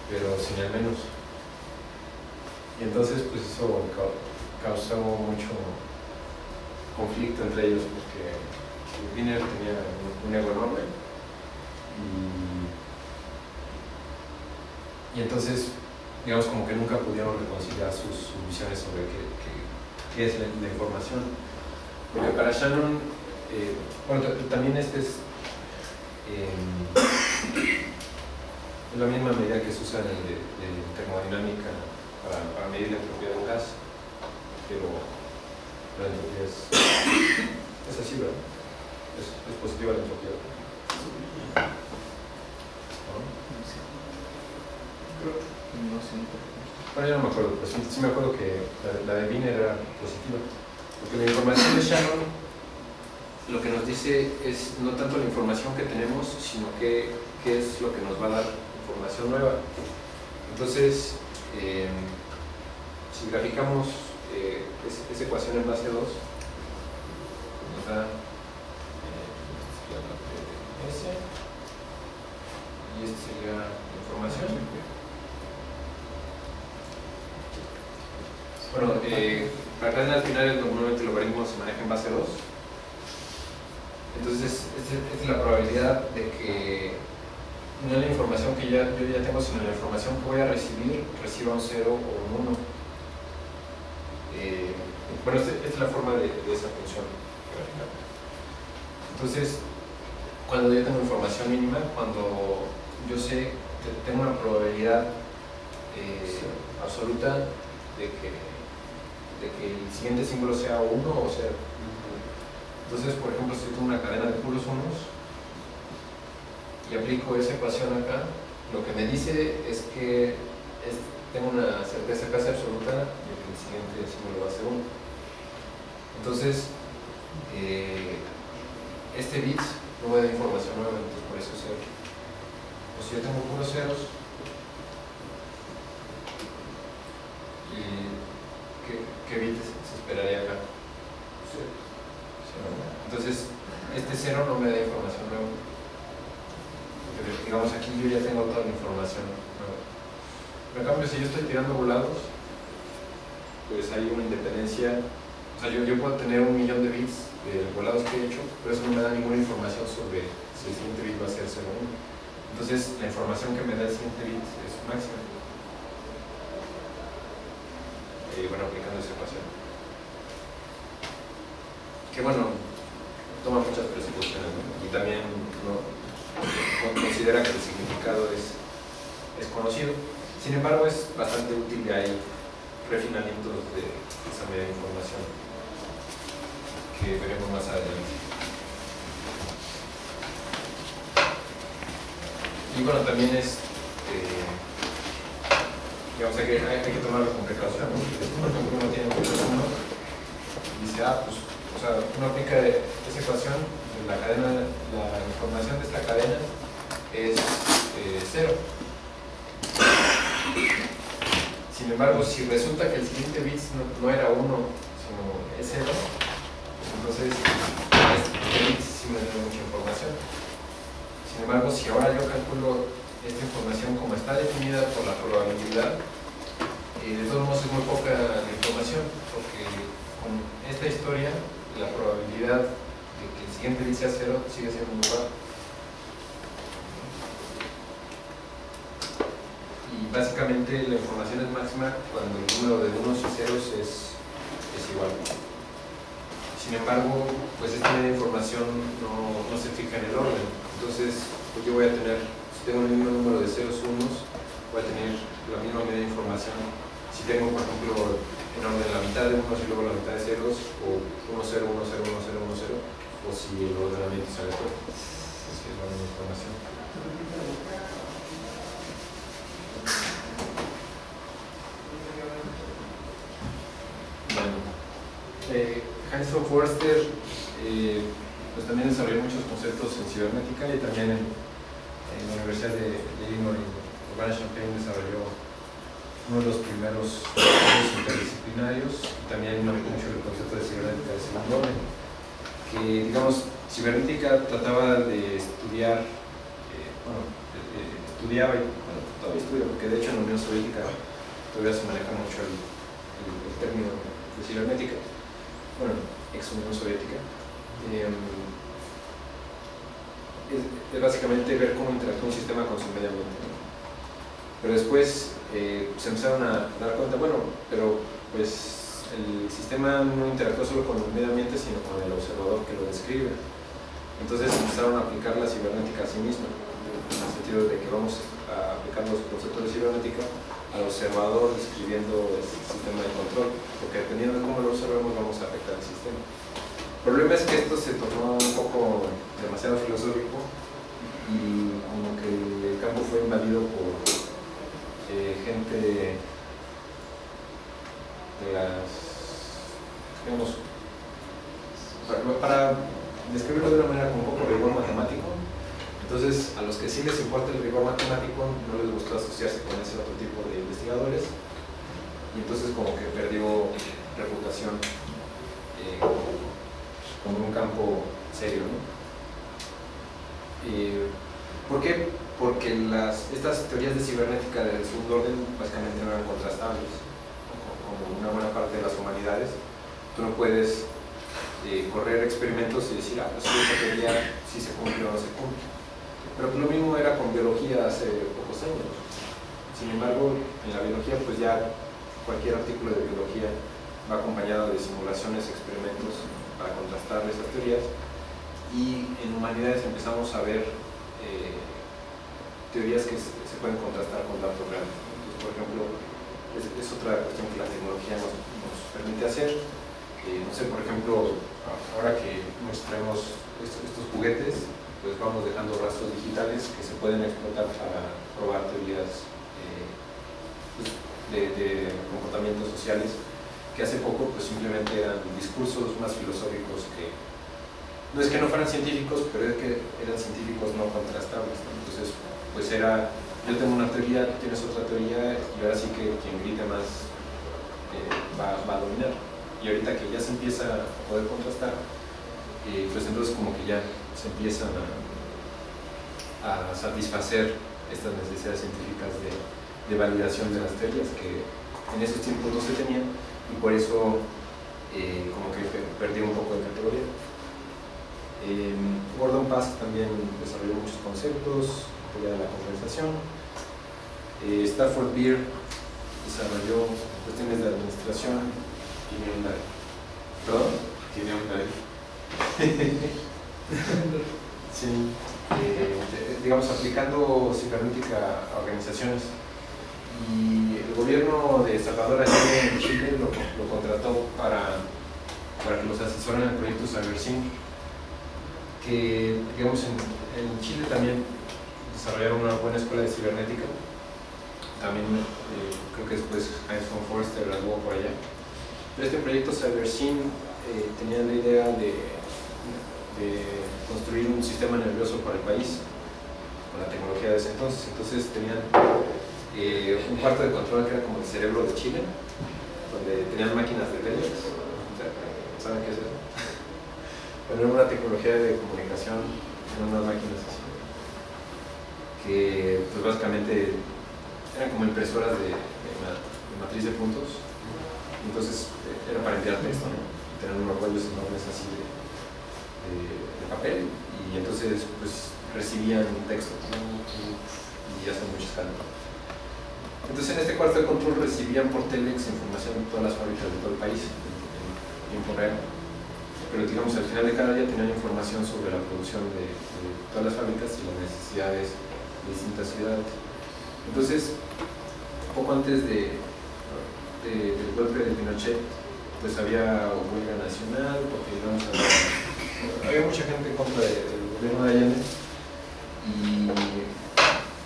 pero sin el menos. Y entonces, pues eso cau- causó mucho conflicto entre ellos, porque Wiener tenía un, ego enorme. Y, entonces, digamos, como que nunca pudieron reconciliar sus, sus visiones sobre qué, es la, información. Porque para Shannon, eh, bueno, ta- también este es, eh, la misma medida que se usa en de, de termodinámica para, medir la entropía de un gas, pero la entropía es, es así, ¿verdad? Es, positiva la entropía. ¿no? No siento. Bueno, yo no me acuerdo, pero sí, me acuerdo que la, de Wiener era positiva. Porque la información de Shannon lo que nos dice es no tanto la información que tenemos, sino qué, qué es lo que nos va a dar información nueva. Entonces, eh, si graficamos eh, es- esa ecuación en base 2, nos da eh, S, y esta sería la información. Bueno, eh, para cadenas binarias normalmente el logaritmo se maneja en base 2. Entonces, esta es la probabilidad de que no la información que ya, yo ya tengo, sino la información que voy a recibir, reciba un 0 o un 1. Eh, bueno, esta, esta es la forma de, de esa función gráfica. Entonces, cuando yo tengo información mínima, cuando yo sé que tengo una probabilidad eh, absoluta de que, de que el siguiente símbolo sea 1 o 0. Entonces, por ejemplo, si tengo una cadena de puros unos y aplico esa ecuación acá, lo que me dice es que es- tengo una certeza casi absoluta de que el siguiente símbolo va a ser 1. Entonces, eh, este bit no me da información nueva, entonces por eso es 0. O si yo tengo puros ceros, ¿y qué, qué bit se esperaría acá? Cero. Entonces, este 0 no me da información nueva. Digamos, aquí yo ya tengo toda la información. Pero en cambio, si yo estoy tirando volados, pues hay una independencia. O sea, yo, yo puedo tener un millón de bits de volados que he hecho, pero eso no me da ninguna información sobre si el siguiente bit va a ser 0 o 1. Entonces, la información que me da el siguiente bit es máxima. Y bueno, aplicando esa ecuación. Que bueno, toma muchas presupposiciones, ¿no? Y también considera que el significado es, es conocido. Sin embargo, es bastante útil y hay refinamientos de esa media información que veremos más adelante. Y bueno, también es, eh, digamos, hay que, hay, que tomarlo con precaución. ¿no? Porque, uno tiene un uno dice, ah, pues, o sea, uno aplica esa ecuación, la cadena, la información de esta cadena es eh, cero. Sin embargo, si resulta que el siguiente bit no, era 1, sino es 0, entonces este bit sí me da mucha información. Sin embargo, si ahora yo calculo esta información como está definida por la probabilidad, eh, de todos modos es muy poca la información, porque con esta historia, la probabilidad de que el siguiente bit sea 0 sigue siendo muy baja. Y básicamente la información es máxima cuando el número de unos y ceros es, es igual. Sin embargo, pues esta media información no, no se fija en el orden. Entonces, pues yo voy a tener, si tengo el mismo número de ceros unos, voy a tener la misma media información. Si tengo, por ejemplo, en orden la mitad de unos y luego la mitad de ceros, o 1, 0, 1, 0, 1, 0, 1, 0, o si el ordenamiento es aleatorio. Es que es la misma información. Bueno, eh, Von Forster eh, pues también desarrolló muchos conceptos en cibernética y también en, la Universidad de, de Illinois, Urbana-Champaign desarrolló uno de los primeros estudios interdisciplinarios y también manejó mucho el concepto de cibernética de segundo orden, que digamos, cibernética trataba de estudiar, eh, bueno, estudiaba y bueno, todavía estudia, porque de hecho en la Unión Soviética todavía se maneja mucho el, el término de cibernética, bueno, ex Unión Soviética. Eh, es, básicamente ver cómo interactúa un sistema con su medio ambiente. Pero después eh, se empezaron a dar cuenta, bueno, pero pues el sistema no interactúa solo con el medio ambiente, sino con el observador que lo describe. Entonces empezaron a aplicar la cibernética a sí misma, en el sentido de que vamos a aplicar los conceptos de cibernética al observador describiendo el sistema de control, porque dependiendo de cómo lo observemos vamos a afectar el sistema. El problema es que esto se tornó un poco demasiado filosófico y como que el campo fue invadido por eh, gente de las, digamos, para, describirlo de una manera con un poco rigor matemático, entonces a los que sí les importa el rigor matemático no les gustó asociarse con ese otro tipo y entonces como que perdió reputación eh, como un campo serio, ¿no? Eh, ¿Por qué? Porque estas teorías de cibernética del segundo orden básicamente no eran contrastables. Como una buena parte de las humanidades, tú no puedes eh, correr experimentos y decir, ah, pues esta teoría sí se cumple o no se cumple. Pero lo mismo era con biología hace pocos años. Sin embargo, en la biología, pues ya cualquier artículo de biología va acompañado de simulaciones, experimentos para contrastar esas teorías. Y en humanidades empezamos a ver eh, teorías que se, pueden contrastar con datos reales. Entonces, por ejemplo, es, otra cuestión que la tecnología nos, permite hacer. Eh, no sé, por ejemplo, ahora que nos traemos estos, estos juguetes, pues vamos dejando rastros digitales que se pueden explotar para probar teorías pues, de, comportamientos sociales que hace poco pues simplemente eran discursos más filosóficos que no es que no fueran científicos, pero es que eran científicos no contrastables. Entonces, pues era, yo tengo una teoría, tú tienes otra teoría, y ahora sí que quien grite más eh, va, va a dominar. Y ahorita que ya se empieza a poder contrastar, eh, pues entonces como que ya se empiezan a, a satisfacer estas necesidades científicas de, de validación de las teorías que en esos tiempos no se tenían y por eso eh, como que perdí un poco de categoría. Eh, Gordon Pask también desarrolló muchos conceptos, teoría de la conversación. Eh, Stafford Beer desarrolló cuestiones de administración. Tiene un like. ¿Perdón? Tiene un like. Sí, eh, digamos aplicando cibernética a organizaciones. Y el gobierno de Salvador Allende en Chile lo, contrató para, para que los asesoren en el proyecto CyberSync, que digamos en, Chile también desarrollaron una buena escuela de cibernética. También eh, creo que después Heinz von Forster graduó por allá. Pero este proyecto CyberSync eh, tenía la idea de de construir un sistema nervioso para el país con la tecnología de ese entonces. Entonces tenían eh, un cuarto de control que era como el cerebro de Chile, donde tenían máquinas de telex. ¿Saben qué es eso? Bueno, era una tecnología de comunicación en unas máquinas así, que pues básicamente eran como impresoras de, de ma- de matriz de puntos. Entonces eh, era para enviar texto, ¿no? Tenían unos rollos enormes así de, papel y entonces pues recibían texto ¿no? y hacen mucho escándalo. Entonces en este cuarto de control recibían por telex información de todas las fábricas de todo el país en, tiempo real. Pero digamos al final de cada día tenían información sobre la producción de, todas las fábricas y las necesidades de distintas ciudades. Entonces, poco antes de, de- del golpe de Pinochet, pues había huelga nacional porque digamos, había, había mucha gente en contra de- del gobierno de Allende y,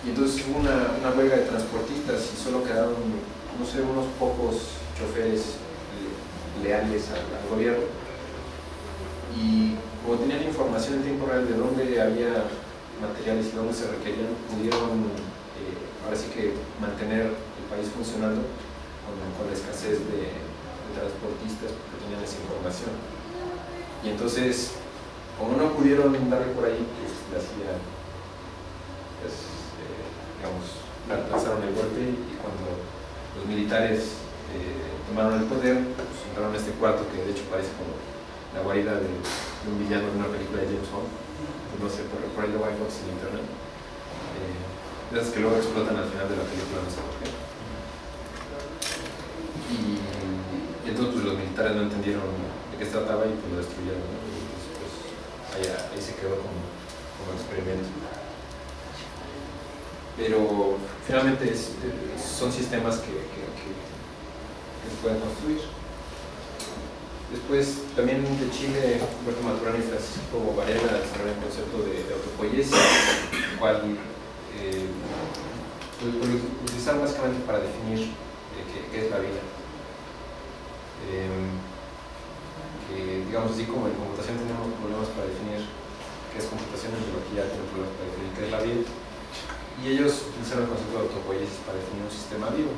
y entonces hubo una, una huelga de transportistas y solo quedaron, no sé, unos pocos choferes eh, leales al, gobierno y como tenían información en tiempo real de dónde había materiales y dónde se requerían, pudieron eh, ahora sí que mantener el país funcionando con, con la escasez de, transportistas porque tenían esa información. Y entonces, como no pudieron darle por ahí, pues le hacían, pues, digamos, la- lanzaron el golpe y cuando los militares eh, tomaron el poder, pues entraron a este cuarto que de hecho parece como la guarida de, un villano de una película de James Bond, pues no sé, por, ahí lo hay fotos en internet. Esas que luego explotan al final de la película, no sé por qué. Y, entonces pues, los militares no entendieron de qué se trataba y pues lo destruyeron. ¿no? Y, pues, ahí, ahí se quedó como, como experimento. Pero finalmente eh, son sistemas que, que, se pueden construir. Después, también de Chile, Humberto Maturana y Francisco Varela desarrollaron el concepto de, de el cual eh, lo, utilizaron básicamente para definir eh, qué, es la vida. Em, que, digamos así como en computación tenemos problemas para definir qué es computación, en biología tienen problemas para definir qué es la vida. Y ellos utilizaron el concepto de autopoiesis para definir un sistema vivo.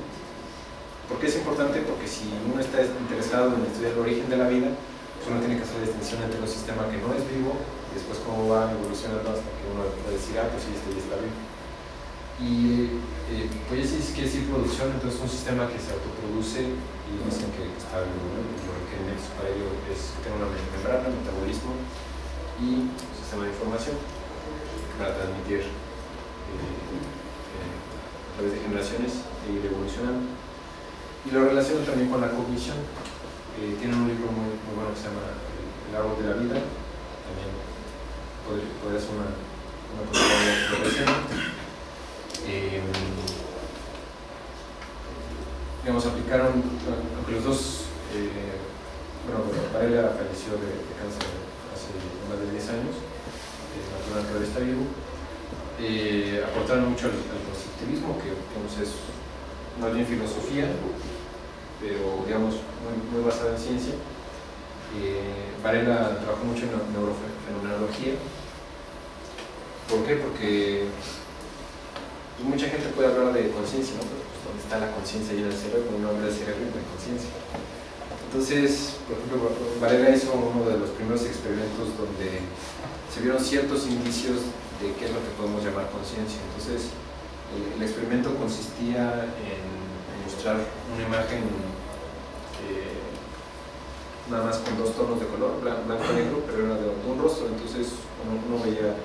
¿Por qué es importante? Porque si uno está interesado en estudiar el origen de la vida, pues uno tiene que hacer la distinción entre un sistema que no es vivo y después cómo va evolucionando hasta que uno puede decir, ah, pues sí, este ya está vivo. Y eh, poiesis quiere decir producción, entonces un sistema que se autoproduce y dicen que está vivo. ¿no? Requerimientos para ello es tenga una membrana, metabolismo y un sistema de información. para transmitir a través de generaciones e ir evolucionando. Y lo relaciono también con la cognición. Eh, tienen un libro muy, muy bueno que se llama El árbol de la vida, también podría, ser una, una posibilidad de. Eh, digamos, aplicaron, aunque los dos, eh, bueno, Varela falleció de, cáncer hace más de 10 años, eh, natural está vivo, eh, aportaron mucho al, al constructivismo, que digamos, es más bien filosofía, pero digamos, muy, basada en ciencia. Eh, Varela trabajó mucho en neurofenomenología. ¿Por qué? Porque pues, mucha gente puede hablar de conciencia, ¿no? Pues, ¿dónde está la conciencia en el cerebro? Uno habla del cerebro y de conciencia. Entonces, por ejemplo, Varela hizo uno de los primeros experimentos donde se vieron ciertos indicios de qué es lo que podemos llamar conciencia. Entonces, el, experimento consistía en mostrar una imagen eh, nada más con dos tonos de color, blan- blanco y negro, pero era de un rostro, entonces uno, veía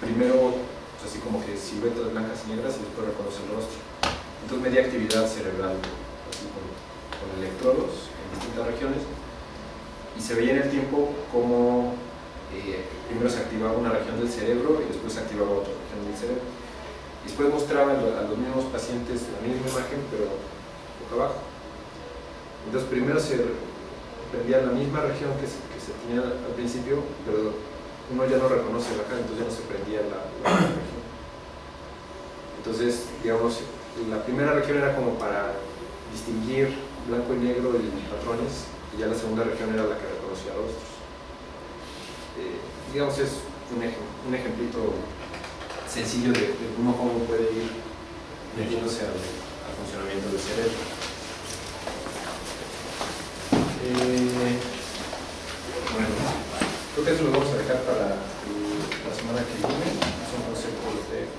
primero pues, así como que siluetas blancas y negras y después reconoce el rostro. Entonces medía actividad cerebral así con, con electrodos en distintas regiones y se veía en el tiempo cómo eh, primero se activaba una región del cerebro y después se activaba otra región del cerebro. Y después mostraba a lo- a los mismos pacientes la misma imagen, pero boca abajo. Entonces primero se prendía la misma región que se, tenía al principio, pero uno ya no reconoce la cara, entonces ya no se prendía la, la región. Entonces, digamos, la primera región era como para distinguir blanco y negro y patrones, y ya la segunda región era la que reconocía rostros. Eh, digamos, es un, un ejemplito sencillo de, uno cómo puede ir metiéndose al, funcionamiento del cerebro. Eh, bueno, creo que eso lo vamos a dejar para la semana que viene. Son conceptos de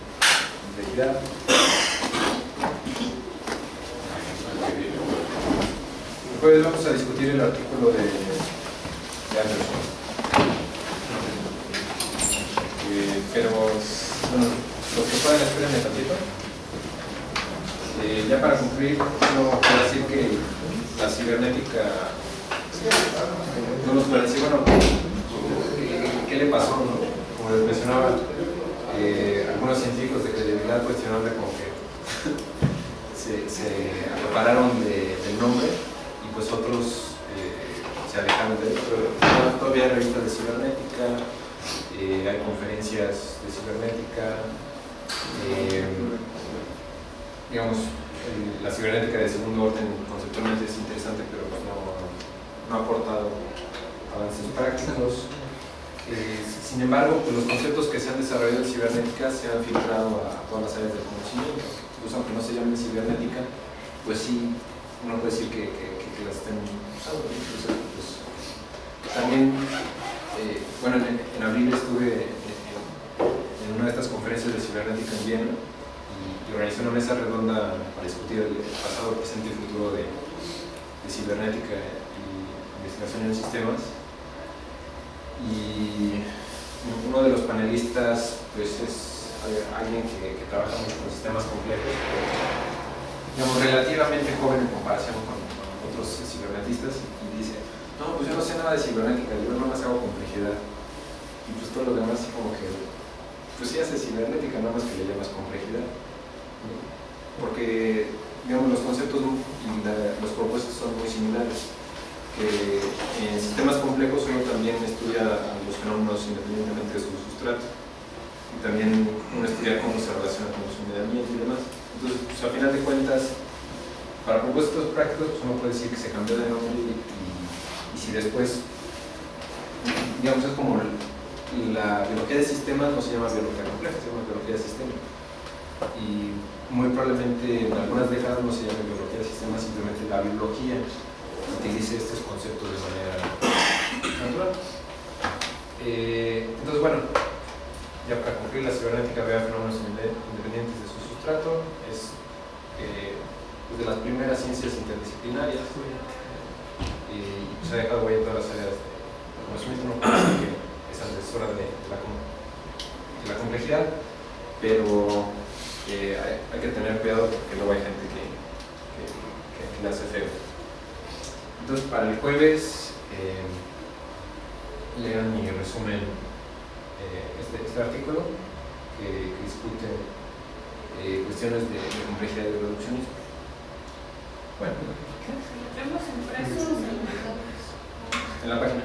complejidad. Jueves vamos a discutir el artículo de, de Anderson. Pero, bueno, los que puedan esperen tantito. Eh, ya para concluir, no quiero decir que la cibernética no nos decir, bueno, ¿qué, le pasó? no? Como les mencionaba, eh, algunos científicos de credibilidad cuestionable como que se, se acapararon de- del nombre y pues otros eh, se alejaron de él, pero todavía hay revistas de cibernética, eh, hay conferencias de cibernética, eh, digamos, la cibernética de segundo orden conceptualmente es interesante, pero pues no, no ha aportado avances prácticos. Eh, sin embargo, pues los conceptos que se han desarrollado en cibernética se han filtrado a todas las áreas del conocimiento. Incluso aunque no se llamen cibernética, pues sí, uno puede decir que, las estén usando. pues, también, eh, bueno, en, abril estuve en, una de estas conferencias de cibernética en Viena y, y organizé una mesa redonda para discutir el pasado, presente y futuro de, cibernética y investigación en sistemas. Y uno de los panelistas pues es alguien que, trabaja mucho con sistemas complejos, digamos relativamente joven en comparación con, con otros cibernetistas no, pues yo no sé nada de cibernética, yo nomás hago complejidad. Y pues todo lo demás así como que, pues sí hace cibernética, nada más que le llamas complejidad. ¿no? Porque, digamos, los conceptos y los propósitos son muy similares que en sistemas complejos uno también estudia los fenómenos independientemente de su sustrato y también uno estudia cómo se relaciona con su medio ambiente y demás. Entonces, pues, a final de cuentas, para propósitos prácticos, pues, uno puede decir que se cambió de nombre y, y- si después, digamos, es como la biología de sistemas no se llama biología compleja, se llama biología de sistemas. Y muy probablemente en algunas décadas no se llame biología de sistemas, simplemente la biología utilice estos conceptos de manera natural. Eh, entonces, bueno, ya para concluir, la cibernética ve a fenómenos inde- independientes de su sustrato, es eh, pues, de las primeras ciencias interdisciplinarias y pues ha dejado huella en todas las áreas de conocimiento, no que es antecesora de, la, complejidad, pero eh, hay, que tener cuidado porque luego hay gente que, que, que- que le hace feo. Entonces, para el jueves, eh, lean y resumen eh, este, este artículo que, discute eh, cuestiones de, de complejidad y de reduccionismo. Bueno, ¿Tenemos impresos en la página.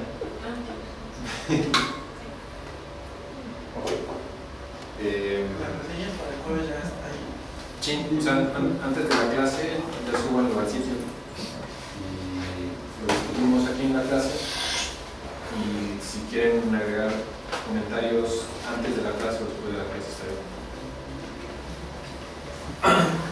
Eh, está ahí. Sí, o sea, an- antes de la clase ya subanlo al sitio y lo discutimos aquí en la clase y si quieren agregar comentarios antes de la clase o después de la clase está bien.